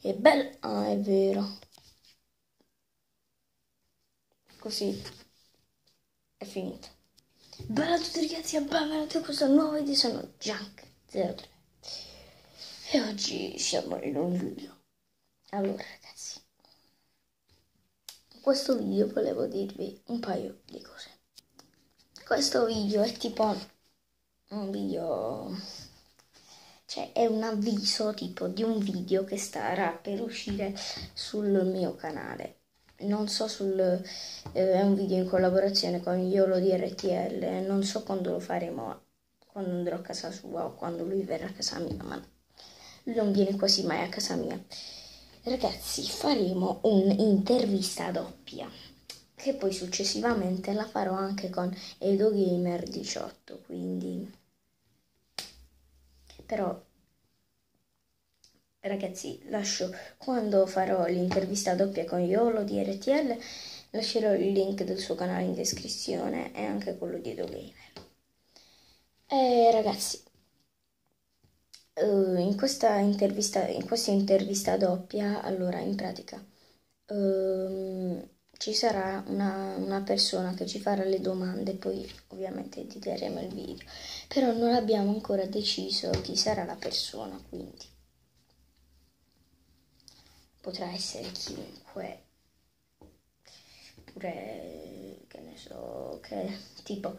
È bello. Ah, è vero. Così è finito. Bella a tutti ragazzi e benvenuti a questo nuovo video, sono Junk03 e oggi siamo in un video. Allora ragazzi, in questo video volevo dirvi un paio di cose. Questo video è tipo un video, cioè è un avviso tipo di un video che starà per uscire sul mio canale. Non so sul eh, è un video in collaborazione con Iolo di RTL non so quando lo faremo quando andrò a casa sua o quando lui verrà a casa mia ma lui non viene quasi mai a casa mia. Ragazzi faremo un'intervista doppia che poi successivamente la farò anche con Edo Gamer 18 quindi però Ragazzi, lascio quando farò l'intervista doppia con Iolo di RTL, lascerò il link del suo canale in descrizione e anche quello di Edo Gamer. E ragazzi, uh, in questa intervista, in questa intervista doppia, allora in pratica uh, ci sarà una, una, persona che ci farà le domande, poi ovviamente editeremo il video, però non abbiamo ancora deciso chi sarà la persona, quindi potrà essere chiunque, oppure che ne so, che tipo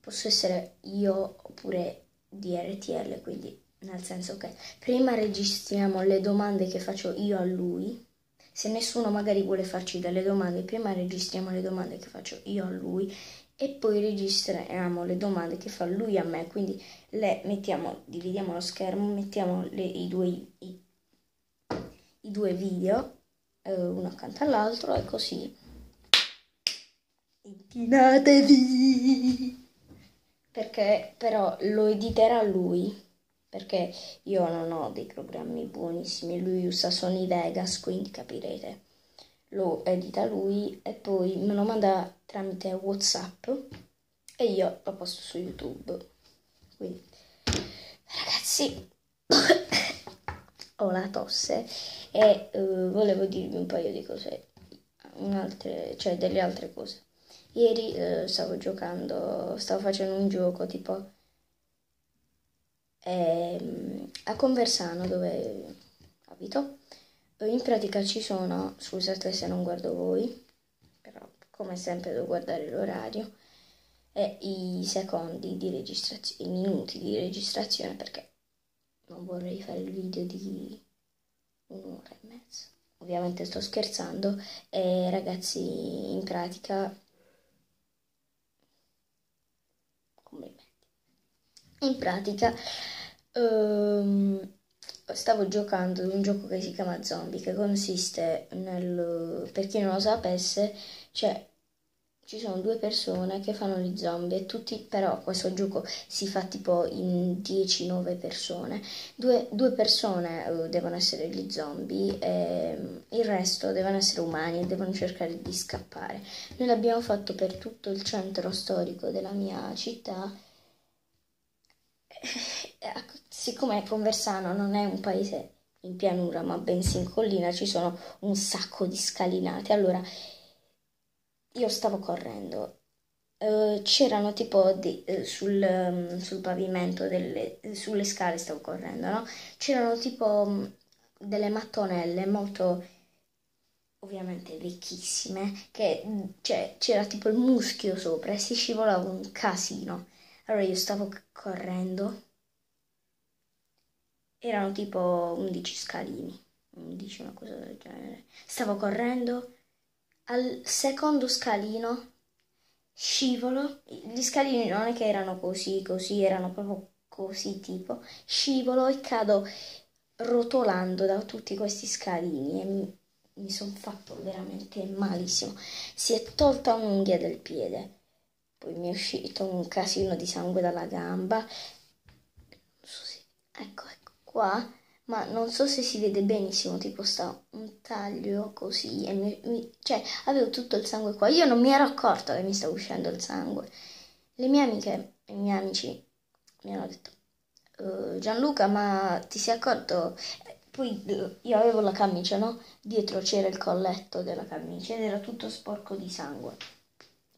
posso essere io oppure di RTL, quindi nel senso che prima registriamo le domande che faccio io a lui. Se nessuno magari vuole farci delle domande, prima registriamo le domande che faccio io a lui e poi registriamo le domande che fa lui a me. Quindi le mettiamo, dividiamo lo schermo, mettiamo le, i due i, i due video eh, uno accanto all'altro e così. Inchinatevi! Perché però lo editerà lui perché io non ho dei programmi buonissimi lui usa Sony Vegas quindi capirete lo edita lui e poi me lo manda tramite whatsapp e io lo posto su youtube quindi ragazzi ho la tosse e uh, volevo dirvi un paio di cose, cioè delle altre cose. Ieri uh, stavo giocando, stavo facendo un gioco tipo eh, a Conversano dove abito. In pratica ci sono, scusate se non guardo voi, però come sempre devo guardare l'orario e i secondi di registrazione, i minuti di registrazione perché non vorrei fare il video di un'ora e mezza. Ovviamente sto scherzando e ragazzi in pratica In pratica um, stavo giocando ad un gioco che si chiama Zombie che consiste nel per chi non lo sapesse, cioè ci sono due persone che fanno gli zombie e tutti, però questo gioco si fa tipo in 10-9 persone. Due, due persone uh, devono essere gli zombie e um, il resto devono essere umani e devono cercare di scappare. Noi l'abbiamo fatto per tutto il centro storico della mia città. Ecco, siccome Conversano non è un paese in pianura ma bensì in collina, ci sono un sacco di scalinate. Allora io stavo correndo. Uh, c'erano tipo di, uh, sul, um, sul, pavimento, delle, sulle scale stavo correndo, no? C'erano tipo um, delle mattonelle molto ovviamente vecchissime che cioè, c'era tipo il muschio sopra e si scivolava un casino. Allora io stavo correndo. Erano tipo 11 scalini, 11 una cosa del genere. Stavo correndo al secondo scalino scivolo, gli scalini non è che erano così, così, erano proprio così tipo, scivolo e cado rotolando da tutti questi scalini e mi, mi sono fatto veramente malissimo. Si è tolta un'unghia del piede, poi mi è uscito un casino di sangue dalla gamba. So se... Ecco, ecco qua ma non so se si vede benissimo, tipo sta un taglio così, e mi, mi, cioè avevo tutto il sangue qua, io non mi ero accorto che mi stava uscendo il sangue. Le mie amiche i miei amici mi hanno detto, uh, Gianluca, ma ti sei accorto? poi io avevo la camicia, no? Dietro c'era il colletto della camicia ed era tutto sporco di sangue.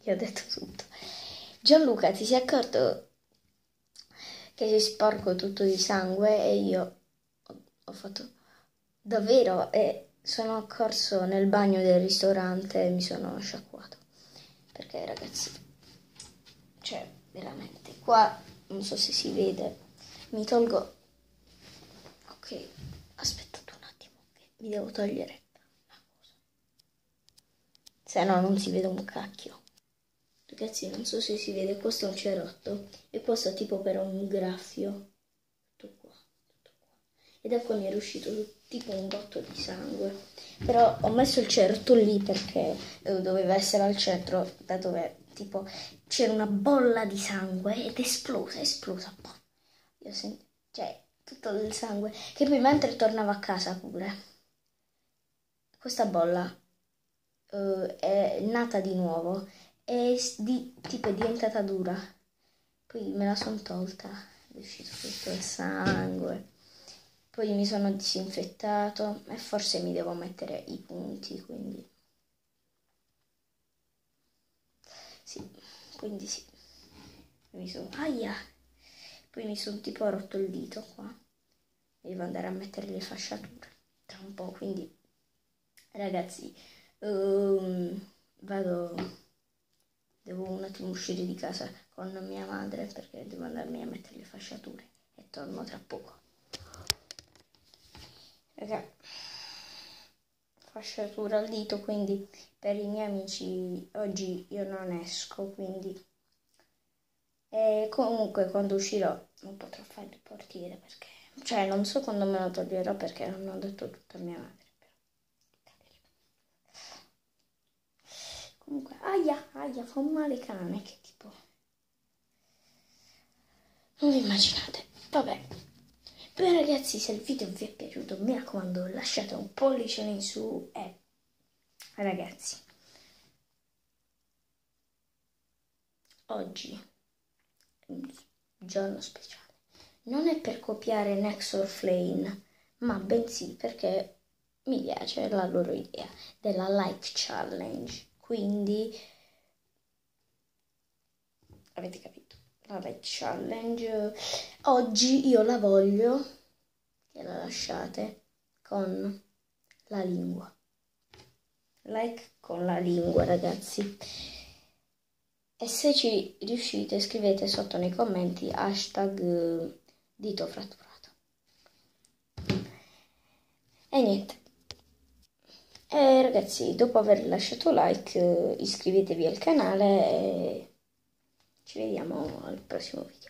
Io ho detto tutto. Gianluca, ti sei accorto che sei sporco tutto di sangue e io ho, fatto davvero e sono corso nel bagno del ristorante e mi sono sciacquato. Perché ragazzi, cioè veramente, qua non so se si vede, mi tolgo... Ok, aspettate un attimo, mi devo togliere una cosa. Se no non si vede un cacchio. Ragazzi, non so se si vede, questo è un cerotto e questo tipo però un graffio. Tutto qua, tutto qua. E da qua mi è uscito tipo un botto di sangue. Però ho messo il cerotto lì perché eh, doveva essere al centro, da dove tipo c'era una bolla di sangue ed è esplosa, è esplosa. Io sento, cioè, tutto il sangue. Che poi mentre tornavo a casa pure, questa bolla uh, è nata di nuovo e di, tipo è diventata dura. Poi me la sono tolta, è uscito tutto il sangue. Poi mi sono disinfettato e forse mi devo mettere i punti, quindi... Sì, quindi sì. Mi sono... Aia! Poi mi sono tipo rotto il dito qua. Devo andare a mettere le fasciature tra un po', quindi... Ragazzi, um, vado devo un attimo uscire di casa con mia madre perché devo andarmi a mettere le fasciature e torno tra poco. Raga, fasciatura al dito, quindi per i miei amici oggi io non esco, quindi... E comunque quando uscirò non potrò fare il portiere perché... Cioè non so quando me lo toglierò perché non ho detto tutto a mia madre. Comunque, aia, aia, fa male cane, che tipo... Non vi immaginate. Vabbè. Beh ragazzi, se il video vi è piaciuto, mi raccomando, lasciate un pollice in su e... Ragazzi, oggi giorno speciale. Non è per copiare Nexor Flame, ma bensì perché mi piace la loro idea della Like Challenge quindi avete capito la red challenge. Oggi io la voglio che la lasciate con la lingua. Like con la lingua ragazzi. E se ci riuscite scrivete sotto nei commenti hashtag dito fratturato. E niente e ragazzi, dopo aver lasciato like, iscrivetevi al canale e ci vediamo al prossimo video.